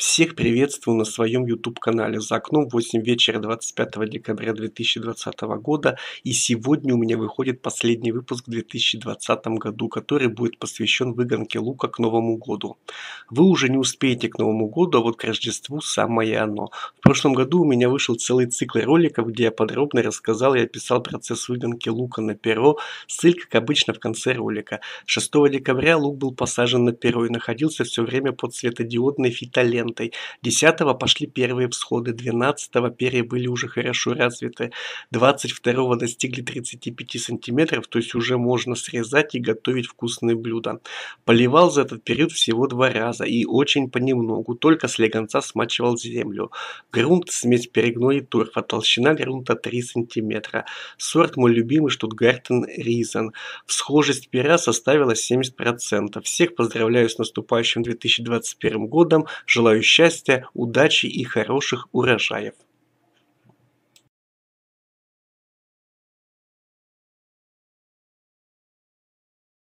Всех приветствую на своем YouTube-канале. За окном 8 вечера 25 декабря 2020 года. И сегодня у меня выходит последний выпуск в 2020 году, который будет посвящен выгонке лука к Новому году. Вы уже не успеете к Новому году, а вот к Рождеству самое оно. В прошлом году у меня вышел целый цикл роликов, где я подробно рассказал и описал процесс выгонки лука на перо. Ссылка, как обычно, в конце ролика. 6 декабря лук был посажен на перо и находился все время под светодиодной фитолентой лентой. 10 пошли первые всходы, 12 перья были уже хорошо развиты, 22 достигли 35 сантиметров, то есть уже можно срезать и готовить вкусные блюда. Поливал за этот период всего два раза и очень понемногу, только с легонца смачивал землю. Грунт смесь перегной и торфа, толщина грунта 3 сантиметра. Сорт мой любимый Штутгартен Ризен. Всхожесть пера составила 70%. Всех поздравляю с наступающим 2021 годом. Желаю счастья, удачи и хороших урожаев.